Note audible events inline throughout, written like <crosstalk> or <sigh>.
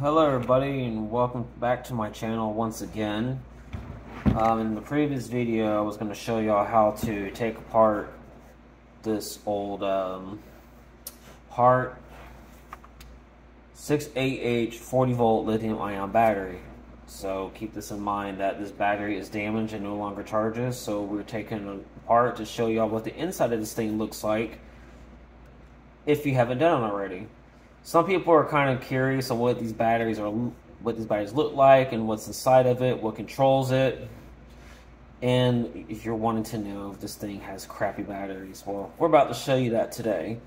Hello everybody and welcome back to my channel once again. Um, in the previous video I was going to show y'all how to take apart this old um, Hart 6AH 40 volt lithium ion battery. So keep this in mind that this battery is damaged and no longer charges. So we're taking it apart to show y'all what the inside of this thing looks like if you haven't done it already. Some people are kind of curious on what these batteries are, what these batteries look like, and what's inside of it, what controls it, and if you're wanting to know if this thing has crappy batteries. Well, we're about to show you that today.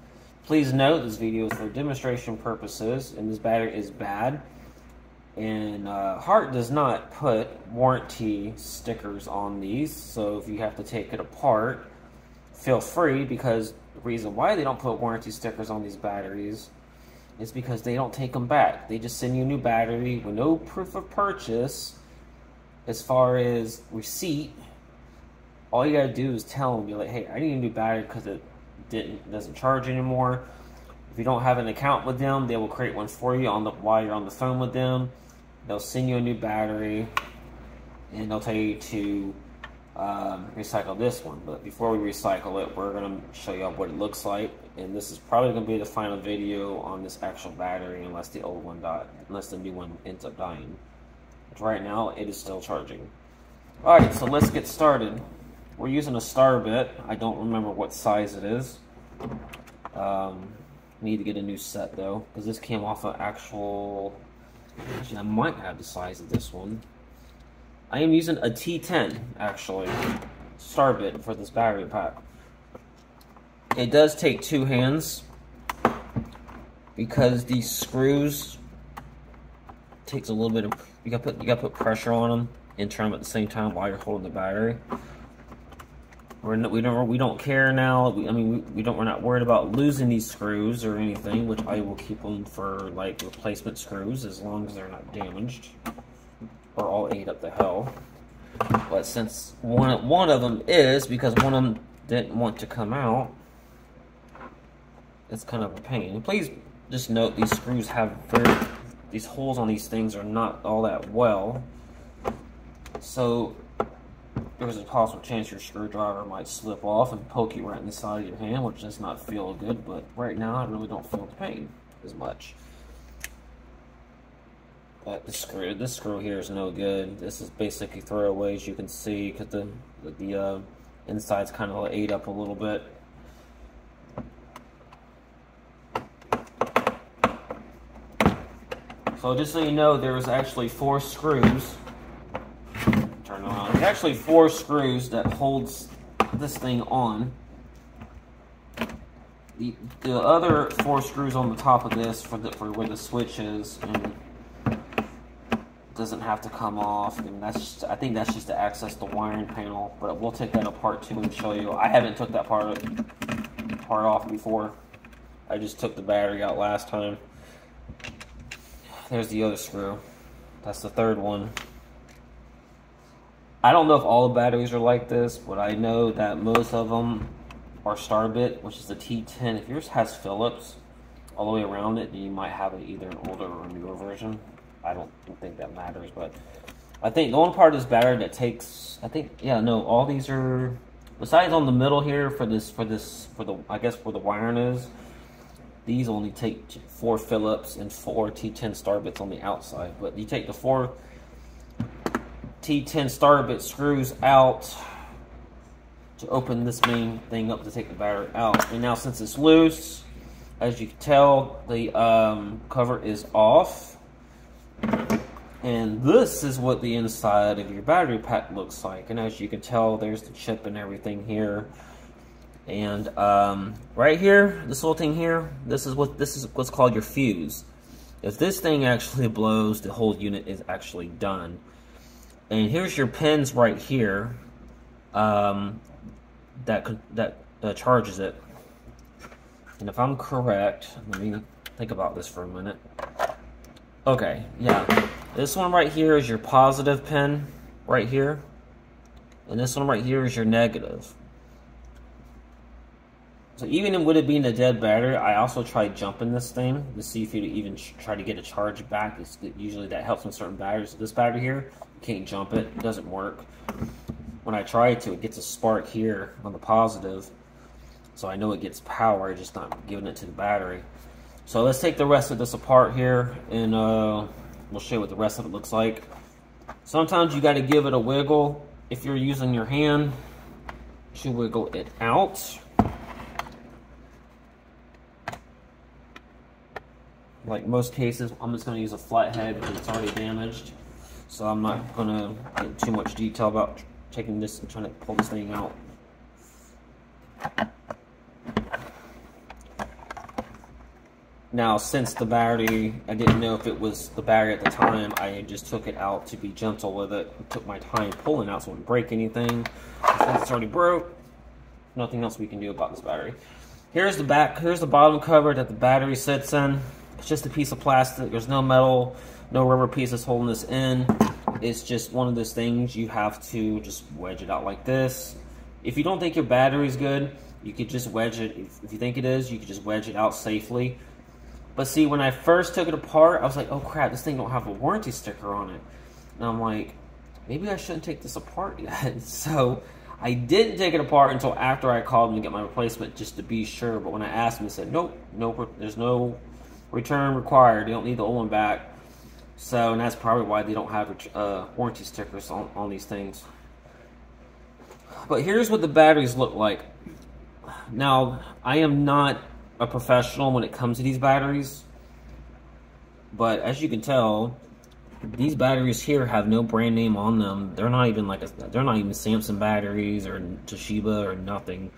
Please note this video is for demonstration purposes, and this battery is bad. And uh, Hart does not put warranty stickers on these, so if you have to take it apart, feel free because the reason why they don't put warranty stickers on these batteries is because they don't take them back. They just send you a new battery with no proof of purchase as far as receipt. All you gotta do is tell them, be like, hey, I need a new battery because it didn't doesn't charge anymore. If you don't have an account with them, they will create one for you on the while you're on the phone with them. They'll send you a new battery, and they'll tell you to um, recycle this one. But before we recycle it, we're going to show you what it looks like. And this is probably going to be the final video on this actual battery unless the old one died, unless the new one ends up dying. But right now, it is still charging. Alright, so let's get started. We're using a star bit. I don't remember what size it is. Um, need to get a new set though, because this came off an actual... Actually, I might have the size of this one. I am using a T10, actually, Starbit for this battery pack. It does take two hands because these screws takes a little bit of you got put you got put pressure on them and turn them at the same time while you're holding the battery. We're no, we don't we don't care now. We, I mean, we, we don't we're not worried about losing these screws or anything, which I will keep them for like replacement screws as long as they're not damaged or all eight up the hill. But since one one of them is because one of them didn't want to come out, it's kind of a pain. please just note these screws have very these holes on these things are not all that well. So there's a possible chance your screwdriver might slip off and poke you right in the side of your hand, which does not feel good, but right now I really don't feel the pain as much. But the screw, this screw here is no good. This is basically throwaways. You can see because the the uh, inside's kind of ate up a little bit. So just so you know, there's actually four screws. Turn around. There's actually four screws that holds this thing on. The, the other four screws on the top of this for the for where the switch is and doesn't have to come off. and that's just, I think that's just to access the wiring panel, but we'll take that apart too and show you. I haven't took that part part off before. I just took the battery out last time. There's the other screw. That's the third one. I don't know if all the batteries are like this, but I know that most of them are Starbit, which is the T10. If yours has Phillips all the way around it, then you might have it either an older or newer version. I don't think that matters, but I think the one part of this battery that takes, I think, yeah, no, all these are, besides on the middle here for this, for this, for the, I guess where the wiring is, these only take four Phillips and four T10 star bits on the outside, but you take the four T10 star bit screws out to open this main thing up to take the battery out. And now since it's loose, as you can tell, the um, cover is off and this is what the inside of your battery pack looks like. And as you can tell, there's the chip and everything here. And um, right here, this little thing here, this is what this is what's called your fuse. If this thing actually blows, the whole unit is actually done. And here's your pins right here um, that that uh, charges it. And if I'm correct, let me think about this for a minute. Okay, yeah. This one right here is your positive pin, right here. And this one right here is your negative. So even with it being a dead battery, I also tried jumping this thing to see if it even try to get a charge back. It's, usually that helps with certain batteries. This battery here, you can't jump it. It doesn't work. When I try to, it gets a spark here on the positive. So I know it gets power, just not giving it to the battery. So let's take the rest of this apart here and uh, we'll show you what the rest of it looks like. Sometimes you got to give it a wiggle. If you're using your hand to wiggle it out. Like most cases, I'm just going to use a flathead because it's already damaged. So I'm not going to get too much detail about taking this and trying to pull this thing out. Now, since the battery, I didn't know if it was the battery at the time, I just took it out to be gentle with it. took my time pulling out so it wouldn't break anything. Since it's already broke, nothing else we can do about this battery. Here's the back, here's the bottom cover that the battery sits in. It's just a piece of plastic. There's no metal, no rubber pieces holding this in. It's just one of those things you have to just wedge it out like this. If you don't think your battery's good, you could just wedge it. If, if you think it is, you could just wedge it out safely. But see, when I first took it apart, I was like, oh crap, this thing don't have a warranty sticker on it. And I'm like, maybe I shouldn't take this apart <laughs> yet. so I didn't take it apart until after I called them to get my replacement just to be sure. But when I asked them, they said, nope, nope, there's no return required. You don't need the old one back. So, and that's probably why they don't have uh, warranty stickers on, on these things. But here's what the batteries look like. Now, I am not a professional when it comes to these batteries. But as you can tell, these batteries here have no brand name on them. They're not even like a, they're not even Samsung batteries or Toshiba or nothing.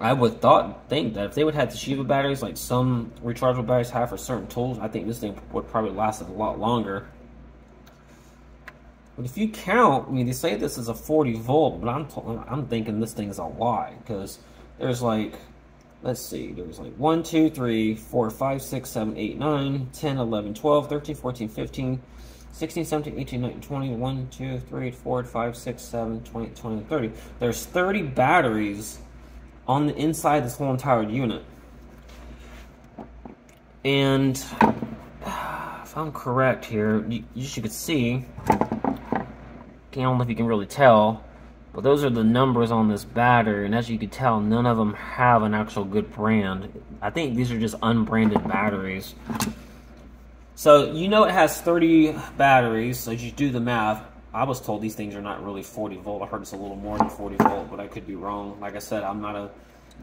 I would thought think that if they would have Toshiba batteries like some rechargeable batteries have for certain tools, I think this thing would probably last a lot longer. But if you count, I mean, they say this is a 40 volt, but I'm I'm thinking this thing is a lie because there's like let's see, there was like 1, 2, 3, 4, 5, 6, 7, 8, 9, 10, 11, 12, 13, 14, 15, 16, 17, 18, 19, 20, 1, 2, 3, 4, 5, 6, 7, 20, 20, 30. There's 30 batteries on the inside this whole entire unit. And if I'm correct here, you, you could see, I don't know if you can really tell, but those are the numbers on this battery, and as you can tell, none of them have an actual good brand. I think these are just unbranded batteries. So you know it has 30 batteries, so you do the math, I was told these things are not really 40 volt. I heard it's a little more than 40 volt, but I could be wrong. Like I said, I'm not a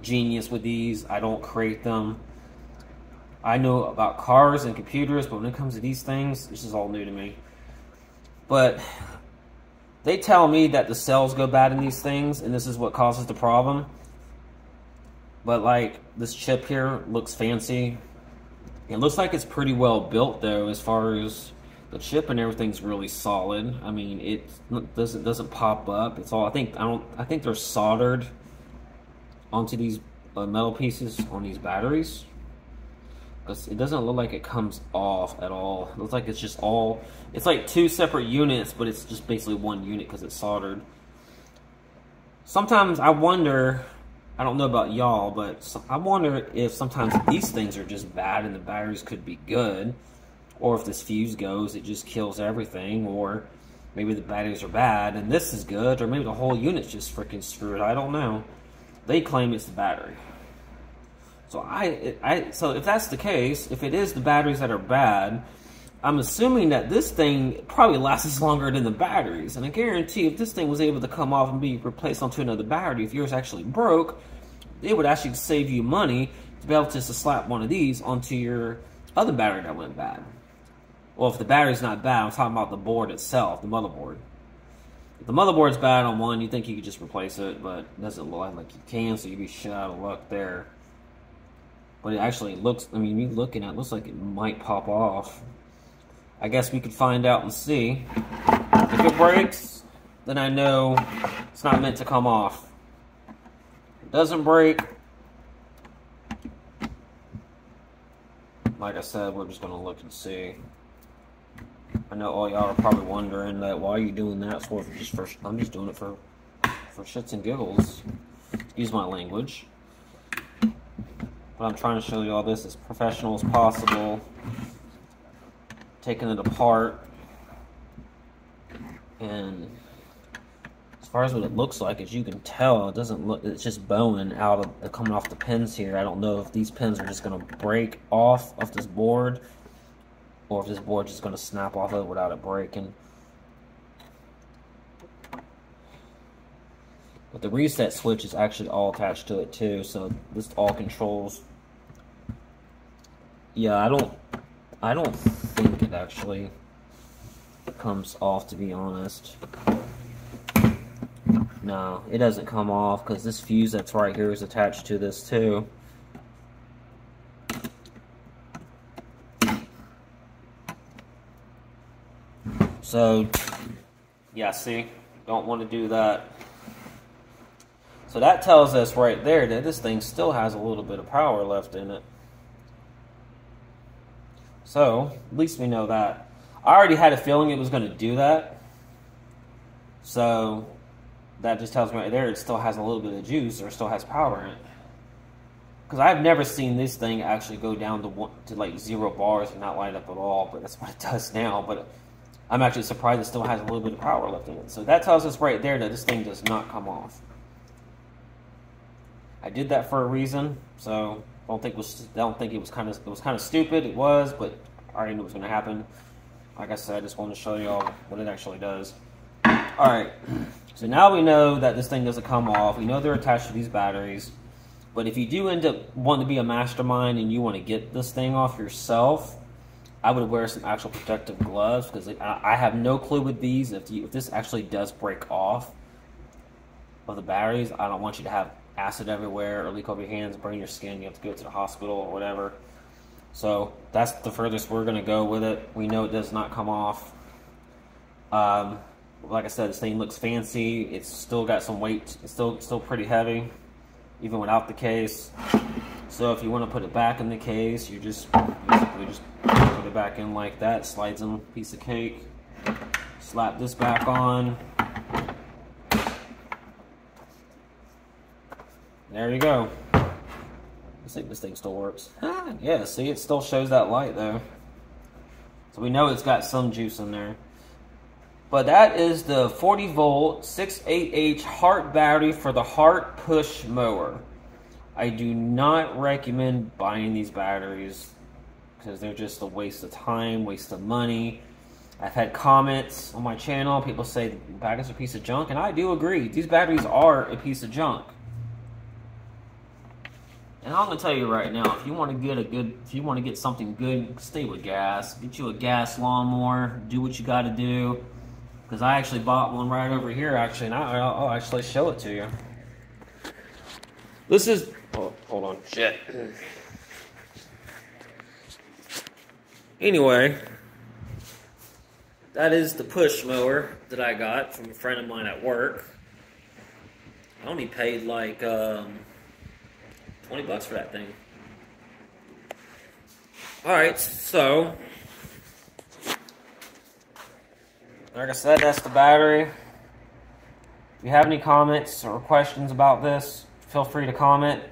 genius with these. I don't create them. I know about cars and computers, but when it comes to these things, this is all new to me. But they tell me that the cells go bad in these things, and this is what causes the problem. But like this chip here looks fancy. It looks like it's pretty well built though, as far as the chip and everything's really solid. I mean, it doesn't doesn't pop up. It's all I think. I don't. I think they're soldered onto these uh, metal pieces on these batteries it doesn't look like it comes off at all. It looks like it's just all, it's like two separate units, but it's just basically one unit because it's soldered. Sometimes I wonder, I don't know about y'all, but I wonder if sometimes these things are just bad and the batteries could be good. Or if this fuse goes, it just kills everything. Or maybe the batteries are bad and this is good. Or maybe the whole unit's just freaking screwed. I don't know. They claim it's the battery. So I, I, so if that's the case, if it is the batteries that are bad, I'm assuming that this thing probably lasts <laughs> longer than the batteries. And I guarantee if this thing was able to come off and be replaced onto another battery, if yours actually broke, it would actually save you money to be able to just slap one of these onto your other battery that went bad. Well, if the battery's not bad, I'm talking about the board itself, the motherboard. If the motherboard's bad on one, you think you could just replace it, but it doesn't look like you can, so you'd be shit out of luck there. But it actually looks, I mean, me looking at it, looks like it might pop off. I guess we could find out and see. If it breaks, then I know it's not meant to come off. It doesn't break, like I said, we're just to look and see. I know all y'all are probably wondering that why are you doing that for? Just for I'm just doing it for for shits and giggles. Use my language. But I'm trying to show you all this as professional as possible. Taking it apart. And as far as what it looks like, as you can tell, it doesn't look, it's just bowing out of, coming off the pins here. I don't know if these pins are just going to break off of this board or if this board is just going to snap off of it without it breaking. But the reset switch is actually all attached to it too, so this all controls. Yeah, I don't, I don't think it actually comes off to be honest. No, it doesn't come off because this fuse that's right here is attached to this too. So, yeah, see, don't want to do that. So that tells us right there that this thing still has a little bit of power left in it. So, at least we know that. I already had a feeling it was going to do that. So, that just tells me right there it still has a little bit of juice or still has power in it. Because I've never seen this thing actually go down to, one, to like zero bars and not light up at all, but that's <laughs> what it does now. But I'm actually surprised it still has a little bit of power left in it. So that tells us right there that this thing does not come off. I did that for a reason, so don't think was don't think it was kind of it was kind of stupid. It was, but I already knew it was going to happen. Like I said, I just wanted to show y'all what it actually does. All right, so now we know that this thing doesn't come off. We know they're attached to these batteries. But if you do end up wanting to be a mastermind and you want to get this thing off yourself, I would wear some actual protective gloves because I have no clue with these if, you, if this actually does break off of the batteries. I don't want you to have acid everywhere or leak over your hands, burn your skin. You have to go to the hospital or whatever. So that's the furthest we're going to go with it. We know it does not come off. Um, like I said, this thing looks fancy. It's still got some weight. It's still still pretty heavy, even without the case. So if you want to put it back in the case, you just basically just put it back in like that. Slides in piece of cake. Slap this back on. There you go. Let's see if this thing still works. <gasps> yeah, see, it still shows that light though. So we know it's got some juice in there. But that is the 40 volt 68H Hart battery for the Hart push mower. I do not recommend buying these batteries because they're just a waste of time, waste of money. I've had comments on my channel. People say batteries are a piece of junk, and I do agree. These batteries are a piece of junk. And I'm gonna tell you right now, if you want to get a good, if you want to get something good, stay with gas. Get you a gas lawnmower. Do what you got to do. Because I actually bought one right over here, actually, and I, will actually show it to you. This is. Oh, hold on. Shit. Anyway, that is the push mower that I got from a friend of mine at work. I only paid like. Um, 20 bucks for that thing. Alright, so. Like I said, that's the battery. If you have any comments or questions about this, feel free to comment.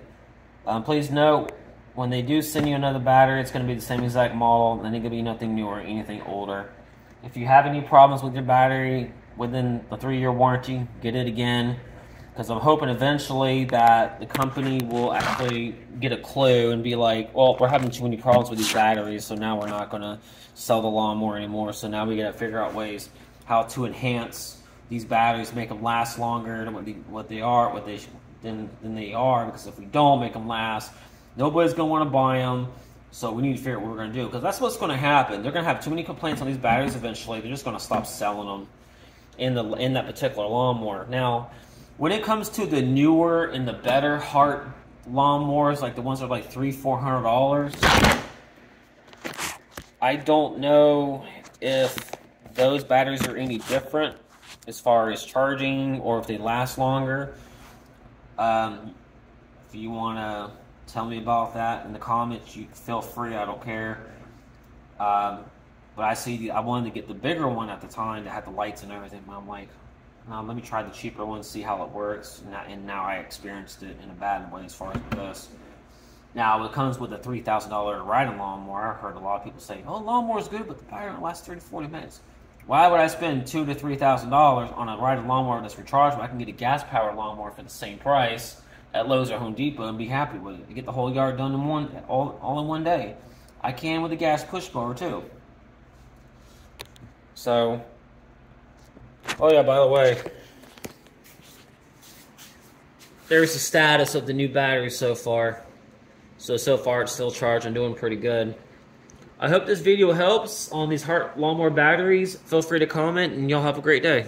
Um, please note, when they do send you another battery, it's going to be the same exact model, and it could be nothing new or anything older. If you have any problems with your battery within the three-year warranty, get it again because I'm hoping eventually that the company will actually get a clue and be like, well, we're having too many problems with these batteries, so now we're not going to sell the lawnmower anymore. So now we got to figure out ways how to enhance these batteries, make them last longer than what they, what they are, what they than, than they are. Because if we don't make them last, nobody's going to want to buy them. So we need to figure out what we're going to do because that's what's going to happen. They're going to have too many complaints on these batteries eventually. They're just going to stop selling them in the in that particular lawnmower. Now when it comes to the newer and the better Hart lawnmowers, like the ones that are like three, four hundred dollars, I don't know if those batteries are any different as far as charging or if they last longer. Um, if you want to tell me about that in the comments, you feel free. I don't care. Um, but I see, I wanted to get the bigger one at the time that had the lights and everything. But I'm like, now let me try the cheaper one, see how it works. And now I experienced it in a bad way as far as this. Now it comes with a three thousand dollar riding lawnmower. I heard a lot of people say, "Oh, lawnmower is good, but the battery only lasts thirty to forty minutes." Why would I spend two to three thousand dollars on a riding lawnmower that's rechargeable? I can get a gas powered lawnmower for the same price at Lowe's or Home Depot and be happy with it. Get the whole yard done in one all, all in one day. I can with a gas push mower too. So, oh yeah, by the way, there's the status of the new battery so far. So, so far it's still charged and doing pretty good. I hope this video helps on these Hart Lawnmower batteries. Feel free to comment and y'all have a great day.